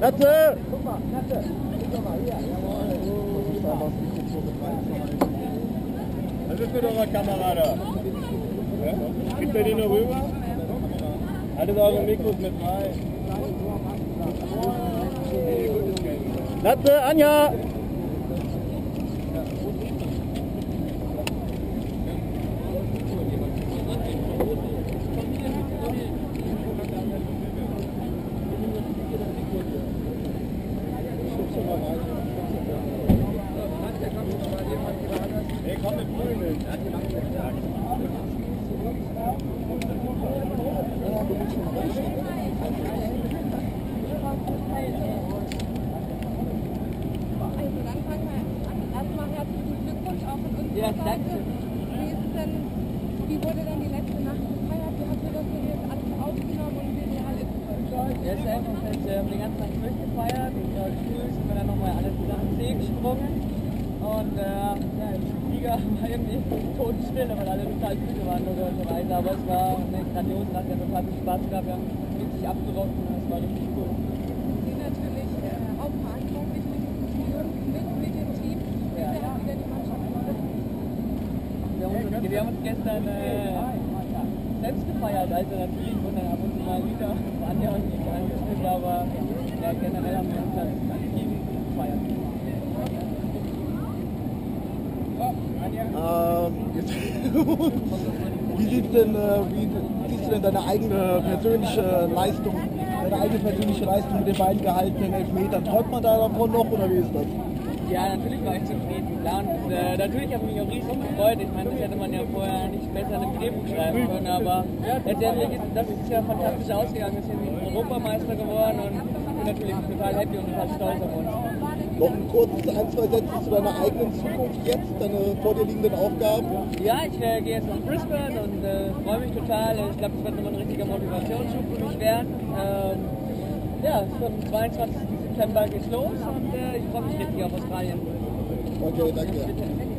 Natze! Was ist mit eurer Kamera da? Ja? Kriegt ihr die nur rüber? Haltet eure Mikros mit rein. Natze, Anja! Hey, komm mit Grün. Also dann fangen wir an. Erstmal herzlichen Glückwunsch auch von uns. Ja, danke. Wie, ist denn, wie wurde denn die letzte Nacht gefeiert? Wie habt ihr das denn jetzt alles aufgenommen und wie die Halle Ja, ist einfach halt, äh, den ganzen Tag durchgefeiert und äh, cool sind wir dann nochmal alle zusammen See gesprungen. Und äh, ja, im Flieger war irgendwie Totenstille, weil alle total müde waren logischerweise. Aber es war eine grandiose Nacht, wir haben total viel Spaß gehabt, wir haben richtig abgerockt und es war richtig cool. Sie natürlich äh, hauptverantwortlich mit dem Team, mit, mit dem Team. Wie Ja. ihr denn die Mannschaft? Wir haben uns, wir haben uns gestern äh, selbst gefeiert, also natürlich wurden dann ab und zu mal Lieder von Anja und ich angespielt, aber ja, generell haben wir uns dann als Team gefeiert. Ähm, wie sieht's denn, äh, wie siehst du denn deine eigene persönliche Leistung, deine eigene persönliche Leistung mit den beiden gehaltenen Elfmetern? Träumt man da davon noch oder wie ist das? Ja, natürlich war ich zufrieden. Klar, und, äh, natürlich habe ich mich auch riesig gefreut. Ich meine, das hätte man ja vorher nicht besser in einem Drehbuch schreiben können, aber letztendlich ist das ist ja fantastisch ausgegangen. Wir sind Europameister geworden und ich bin natürlich total happy und total stolz auf uns. Noch ein kurzes ein, zwei Sätze zu deiner eigenen Zukunft jetzt, deine vor dir liegenden Aufgaben? Ja, ich äh, gehe jetzt nach Brisbane und äh, freue mich total. Ich glaube, das wird nochmal ein richtiger Motivationsschub für mich werden. Ähm, ja, am 22. September geht's los und äh, ich freue mich richtig auf Australien. Okay, danke. Bitte.